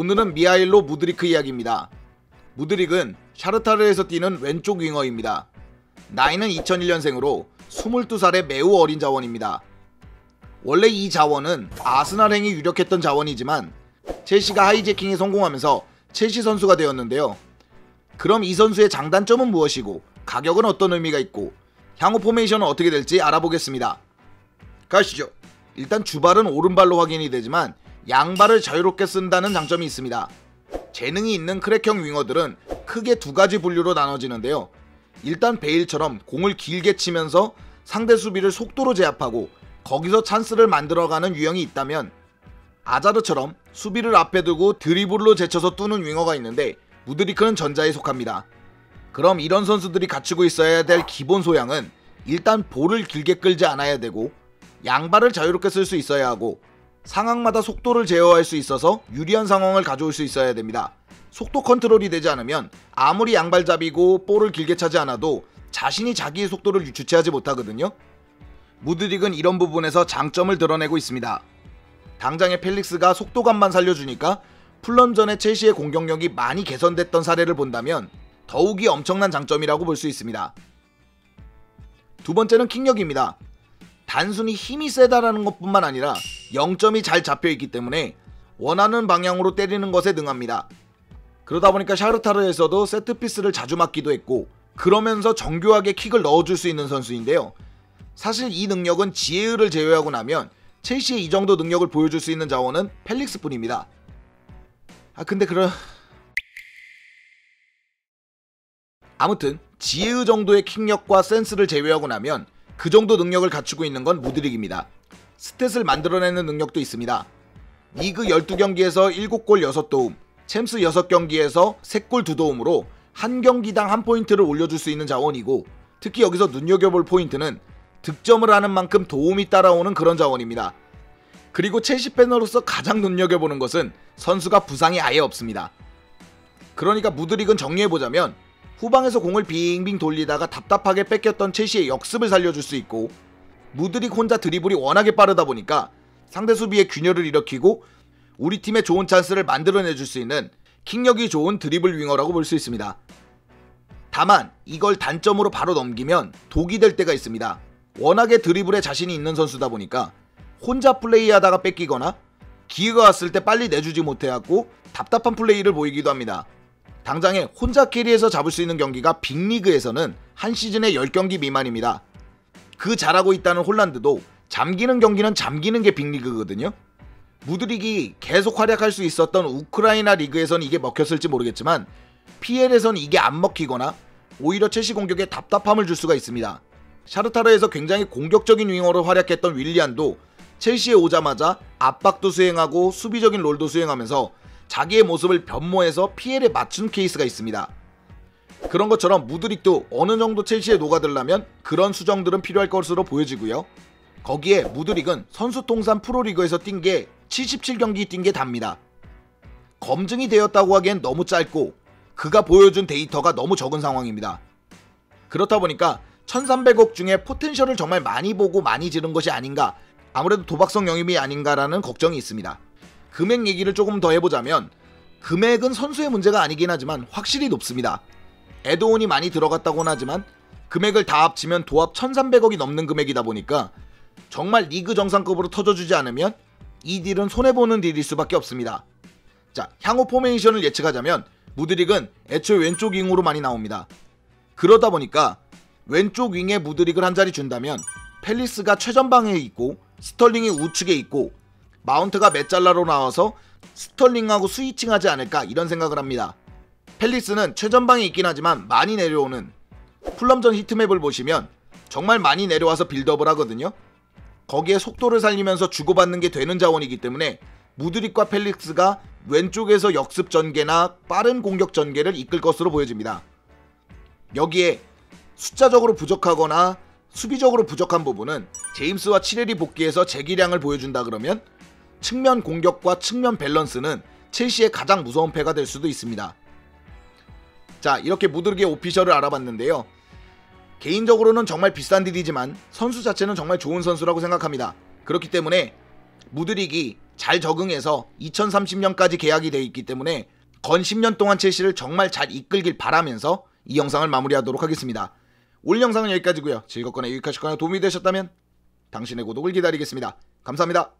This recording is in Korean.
오늘은 미하일로 무드리크 이야기입니다. 무드릭은 샤르타르에서 뛰는 왼쪽 윙어입니다. 나이는 2001년생으로 22살의 매우 어린 자원입니다. 원래 이 자원은 아스날 행이 유력했던 자원이지만 첼시가 하이제킹에 성공하면서 첼시 선수가 되었는데요. 그럼 이 선수의 장단점은 무엇이고 가격은 어떤 의미가 있고 향후 포메이션은 어떻게 될지 알아보겠습니다. 가시죠. 일단 주발은 오른발로 확인이 되지만 양발을 자유롭게 쓴다는 장점이 있습니다. 재능이 있는 크랙형 윙어들은 크게 두 가지 분류로 나눠지는데요. 일단 베일처럼 공을 길게 치면서 상대 수비를 속도로 제압하고 거기서 찬스를 만들어가는 유형이 있다면 아자르처럼 수비를 앞에 두고 드리블로 제쳐서 뚜는 윙어가 있는데 무드리크는 전자에 속합니다. 그럼 이런 선수들이 갖추고 있어야 될 기본 소양은 일단 볼을 길게 끌지 않아야 되고 양발을 자유롭게 쓸 수 있어야 하고 상황마다 속도를 제어할 수 있어서 유리한 상황을 가져올 수 있어야 됩니다. 속도 컨트롤이 되지 않으면 아무리 양발잡이고 볼을 길게 차지 않아도 자신이 자기의 속도를 주체하지 못하거든요. 무드릭은 이런 부분에서 장점을 드러내고 있습니다. 당장의 펠릭스가 속도감만 살려주니까 풀런전의 첼시의 공격력이 많이 개선됐던 사례를 본다면 더욱이 엄청난 장점이라고 볼 수 있습니다. 두 번째는 킥력입니다. 단순히 힘이 세다라는 것뿐만 아니라 0점이 잘 잡혀 있기 때문에 원하는 방향으로 때리는 것에 능합니다. 그러다 보니까 샤르타르에서도 세트피스를 자주 맞기도 했고 그러면서 정교하게 킥을 넣어줄 수 있는 선수인데요. 사실 이 능력은 지혜의를 제외하고 나면 첼시의 이 정도 능력을 보여줄 수 있는 자원은 펠릭스뿐입니다. 아 근데 그런 아무튼 지혜의 정도의 킥력과 센스를 제외하고 나면 그 정도 능력을 갖추고 있는 건 무드릭입니다. 스탯을 만들어내는 능력도 있습니다. 리그 12경기에서 7골 6도움, 챔스 6경기에서 3골 2도움으로 한 경기당 한 포인트를 올려줄 수 있는 자원이고 특히 여기서 눈여겨볼 포인트는 득점을 하는 만큼 도움이 따라오는 그런 자원입니다. 그리고 첼시 팬으로서 가장 눈여겨보는 것은 선수가 부상이 아예 없습니다. 그러니까 무드릭은 정리해보자면 후방에서 공을 빙빙 돌리다가 답답하게 뺏겼던 첼시의 역습을 살려줄 수 있고 무드릭 혼자 드리블이 워낙에 빠르다 보니까 상대 수비에 균열을 일으키고 우리 팀의 좋은 찬스를 만들어내줄 수 있는 킥력이 좋은 드리블 윙어라고 볼 수 있습니다. 다만 이걸 단점으로 바로 넘기면 독이 될 때가 있습니다. 워낙에 드리블에 자신이 있는 선수다 보니까 혼자 플레이하다가 뺏기거나 기회가 왔을 때 빨리 내주지 못해갖고 답답한 플레이를 보이기도 합니다. 당장에 혼자 캐리해서 잡을 수 있는 경기가 빅리그에서는 한 시즌에 10경기 미만입니다. 그 잘하고 있다는 홀란드도 잠기는 경기는 잠기는 게 빅리그거든요. 무드릭이 계속 활약할 수 있었던 우크라이나 리그에선 이게 먹혔을지 모르겠지만 PL에선 이게 안 먹히거나 오히려 첼시 공격에 답답함을 줄 수가 있습니다. 샤르타르에서 굉장히 공격적인 윙어로 활약했던 윌리안도 첼시에 오자마자 압박도 수행하고 수비적인 롤도 수행하면서 자기의 모습을 변모해서 PL에 맞춘 케이스가 있습니다. 그런 것처럼 무드릭도 어느 정도 첼시에 녹아들려면 그런 수정들은 필요할 것으로 보여지고요. 거기에 무드릭은 선수 통산 프로리그에서 뛴 게 77경기 뛴 게 답니다. 검증이 되었다고 하기엔 너무 짧고 그가 보여준 데이터가 너무 적은 상황입니다. 그렇다 보니까 1300억 중에 포텐셜을 정말 많이 보고 많이 지른 것이 아닌가 아무래도 도박성 영입이 아닌가라는 걱정이 있습니다. 금액 얘기를 조금 더 해보자면 금액은 선수의 문제가 아니긴 하지만 확실히 높습니다. 에드온이 많이 들어갔다고는 하지만 금액을 다 합치면 도합 1300억이 넘는 금액이다 보니까 정말 리그 정상급으로 터져주지 않으면 이 deal은 손해보는 deal일 수밖에 없습니다. 자, 향후 포메이션을 예측하자면 무드릭은 애초에 왼쪽 윙으로 많이 나옵니다. 그러다 보니까 왼쪽 윙에 무드릭을 한 자리 준다면 펠리스가 최전방에 있고 스털링이 우측에 있고 마운트가 mezzala로 나와서 스털링하고 switching하지 않을까 이런 생각을 합니다. 펠리스는 최전방에 있긴 하지만 많이 내려오는 풀럼전 heat map을 보시면 정말 많이 내려와서 빌드업을 하거든요. 거기에 속도를 살리면서 주고받는 게 되는 자원이기 때문에 무드릭과 펠릭스가 왼쪽에서 역습 전개나 빠른 공격 전개를 이끌 것으로 보여집니다. 여기에 숫자적으로 부족하거나 수비적으로 부족한 부분은 제임스와 치레리 복귀해서 재기량을 보여준다 그러면 측면 공격과 측면 밸런스는 첼시의 가장 무서운 패가 될 수도 있습니다. 자 이렇게 무드릭의 오피셜을 알아봤는데요. 개인적으로는 정말 비싼 딜이지만 선수 자체는 정말 좋은 선수라고 생각합니다. 그렇기 때문에 무드릭이 잘 적응해서 2030년까지 계약이 되어 있기 때문에 건 10년 동안 첼시를 정말 잘 이끌길 바라면서 이 영상을 마무리하도록 하겠습니다. 오늘 영상은 여기까지고요. 즐겁거나 유익하셨거나 도움이 되셨다면 당신의 구독을 기다리겠습니다. 감사합니다.